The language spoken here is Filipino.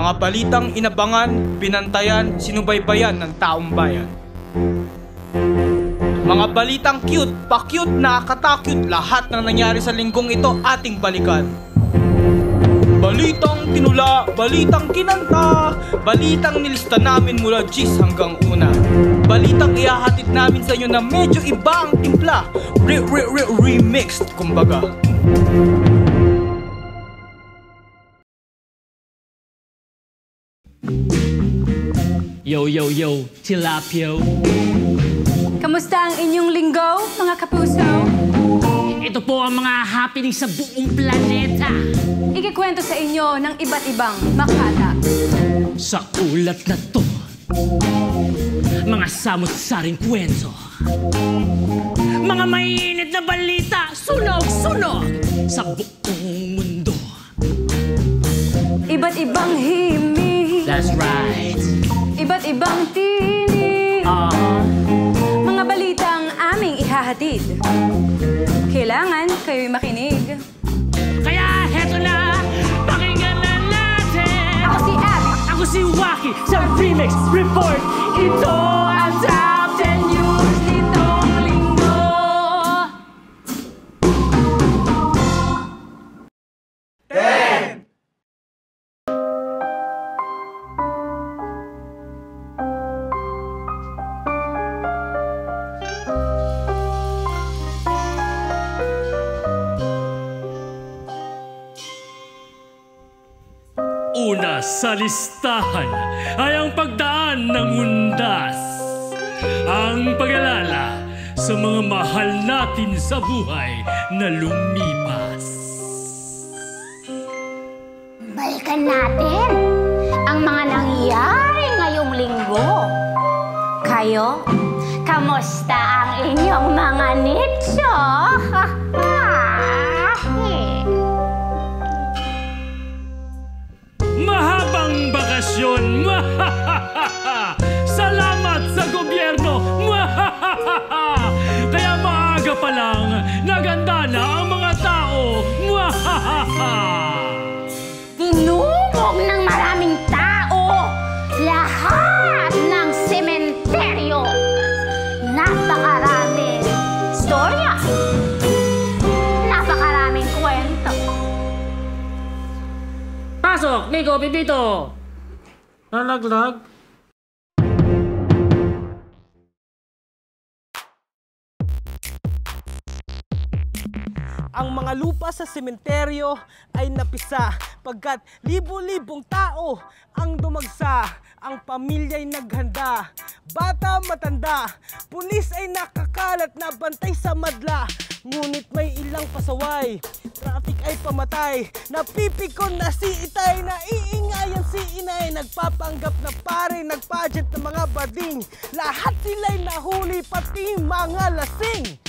Mga balitang inabangan, pinantayan, sinubaybayan ng taong bayan. Mga balitang cute, pa-cute, nakakatakute, lahat ng nangyari sa linggong ito ating balikan. Balitang tinula, balitang kinanta, balitang nilista namin mula G's hanggang una. Balitang ihahatid namin sa inyo na medyo iba ang timpla, re re re remixed kumbaga. Yo, yo, yo, tilapio. Kamusta ang inyong linggo, mga kapuso? Ito po ang mga happening sa buong planeta. Ikikwento sa inyo ng iba't ibang makata. Sa ulat na to, mga samot-saring kwento. Mga mainit na balita, sunog-sunog sa buong That's right. iba't ibang tinig. Uh, Mga balitang aming ihahatid. Kailangan kayo'y makinig. kaya heto na, pakinggan na natin. Ako si Abby. Ako si Waki sa Remix Report. Ito ang Top Una sa listahan ay ang pagdaan ng undas. Ang pag-alala sa mga mahal natin sa buhay na lumipas. Balikan natin ang mga nangyayari ngayong linggo. Kayo, kamusta ang inyong mga nicho? Kaya maaga pa lang, naganda na ang mga tao! Tinumog ng maraming tao lahat ng sementeryo. Napakaraming storya. Napakaraming kwento. Pasok, Nico, Pipito! Nalaglag? Ang mga lupa sa sementeryo ay napisa pagkat libo-libong tao ang dumagsa. Ang pamilya'y naghanda, bata matanda, pulis ay nakakalat na bantay sa madla. Ngunit may ilang pasaway, traffic ay pamatay, napipikon na si itay, naiingayan si inay, nagpapanggap na pare, nagpageant ng mga bading, lahat sila'y nahuli pati mga lasing.